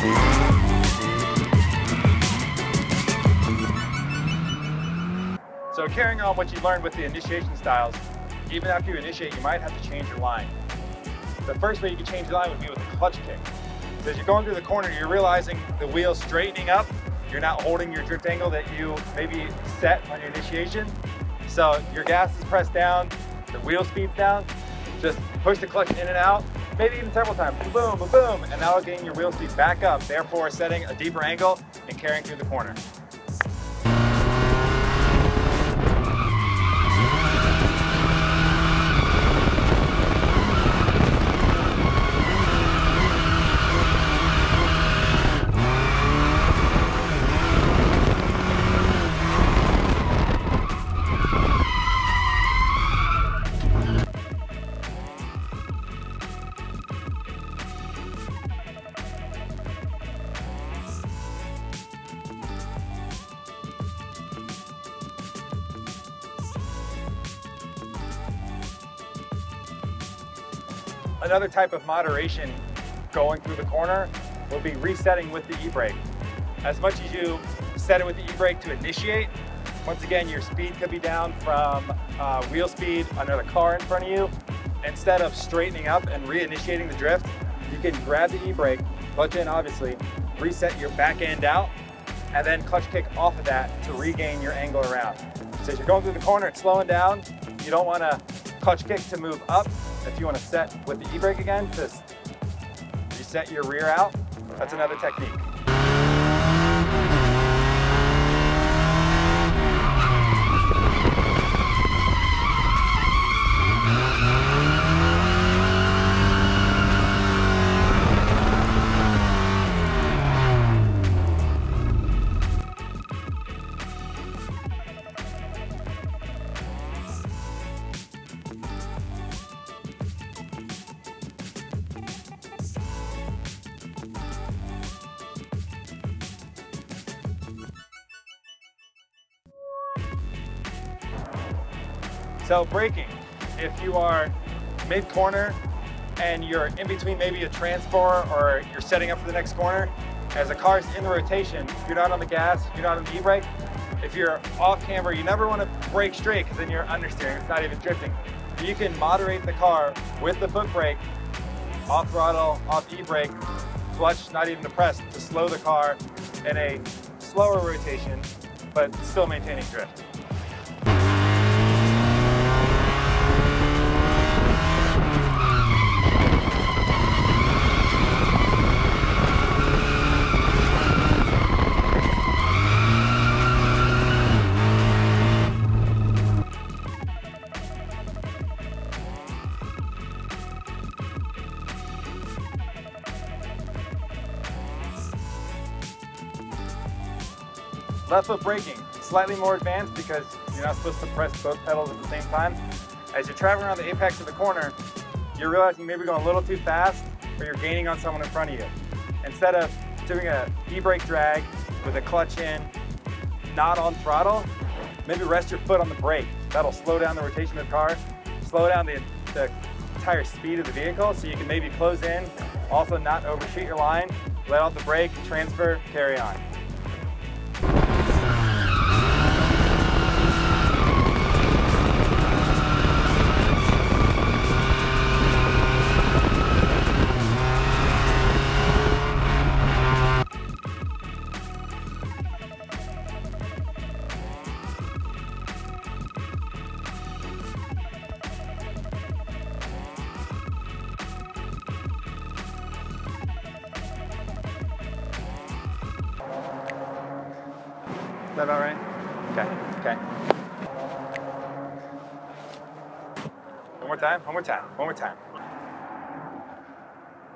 So carrying on what you learned with the initiation styles, even after you initiate, you might have to change your line. The first way you can change your line would be with a clutch kick. So as you're going through the corner, you're realizing the wheel straightening up. You're not holding your drift angle that you maybe set on your initiation. So your gas is pressed down, the wheel speed's down. Just push the clutch in and out, maybe even several times. Boom, boom, boom, and that'll gain your wheel speed back up, therefore setting a deeper angle and carrying through the corner. Another type of moderation going through the corner will be resetting with the e-brake. As much as you set it with the e-brake to initiate, once again, your speed could be down from uh, wheel speed under the car in front of you. Instead of straightening up and reinitiating the drift, you can grab the e-brake, clutch in obviously, reset your back end out, and then clutch kick off of that to regain your angle around. So as you're going through the corner, it's slowing down. You don't want to clutch kick to move up. If you want to set with the e-brake again to reset your rear out, that's another technique. So braking, if you are mid-corner and you're in between maybe a transport or you're setting up for the next corner, as the car's in the rotation, you're not on the gas, you're not on the e-brake. If you're off camber, you never want to brake straight because then you're understeering, it's not even drifting. You can moderate the car with the foot brake, off throttle, off e-brake, clutch not even depressed to slow the car in a slower rotation, but still maintaining drift. Left foot braking, slightly more advanced because you're not supposed to press both pedals at the same time. As you're traveling around the apex of the corner, you're realizing maybe going a little too fast or you're gaining on someone in front of you. Instead of doing a e-brake drag with a clutch in, not on throttle, maybe rest your foot on the brake. That'll slow down the rotation of the car, slow down the, the entire speed of the vehicle so you can maybe close in, also not overshoot your line, let off the brake, transfer, carry on. That about right? Okay, okay. One more time, one more time, one more time.